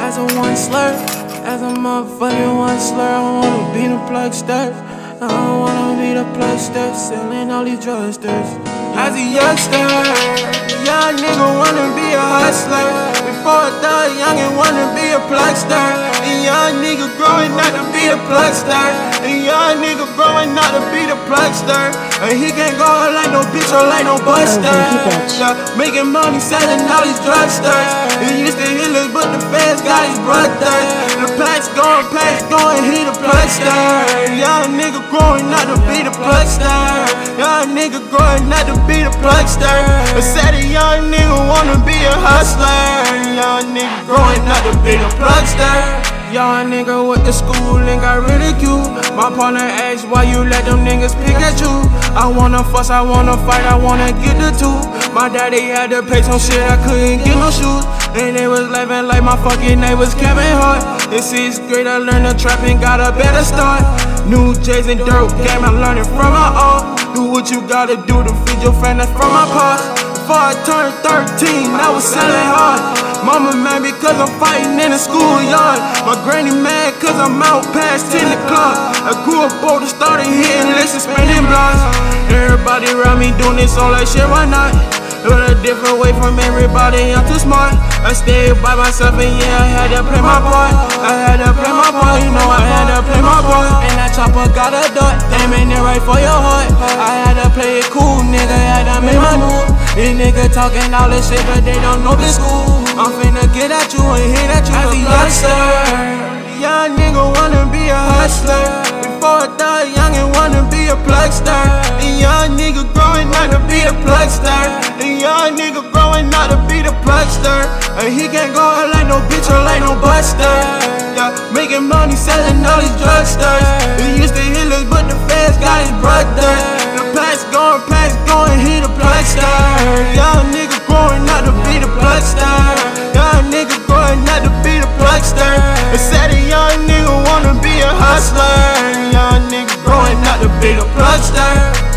As a one slur, as a motherfucking one slur, I wanna be the plugster. I don't wanna be the plugster, selling all these drugsters. As a youngster, young nigga wanna be a hustler. Before I thought young and wanna be a plugster. A young nigga growing up to be a plugster. A young nigga growing up to be the plug. And he can't go out like no bitch or like no buster. Yeah, making money selling all these drugsters. He used to hit us, but the fans got his brothers. The packs going, packs going, he the plugster. Young nigga growing up to be the plugster. Young nigga growing up to be the. I said a young nigga wanna be a hustler. Young nigga growing up to be the plugster. Young nigga went to school and got ridiculed. My partner asked why you let them niggas pick at you. I wanna fuss, I wanna fight, I wanna get the two. My daddy had to pay some shit, I couldn't get no shoes. And they was laughing like my fucking name was Kevin Hart. In sixth grade, I learned the trap and got a better start. New J's and dirt game, I learned it from my art. Do what you gotta do to feed your family from my past. Before I turned 13, I was selling hard. Mama mad because I'm fighting in the schoolyard. My granny mad cause I'm out past 10 o'clock. I grew up older, started hitting lists and spending blocks. Everybody around me doing this all like shit, why not? But a different way from everybody, I'm too smart. I stayed by myself and yeah, I had to play my part. I had to play my part, you know I had to play my part. And that chopper got a dot, aiming it right for your heart. I had to play it cool, nigga, had to make my move. These niggas talking all this shit, but they don't know the school. I'm finna get at you and hit at you as a youngster. Young nigga wanna be a hustler. Before I thought young and wanna be a plugster. A young nigga growing up to be a plugster. A young nigga growing up to be the plugster. And he can't go out like no bitch or like no buster. Yeah, making money selling all these drugsters. He used to hit us, but the fans got his Bigger plugster.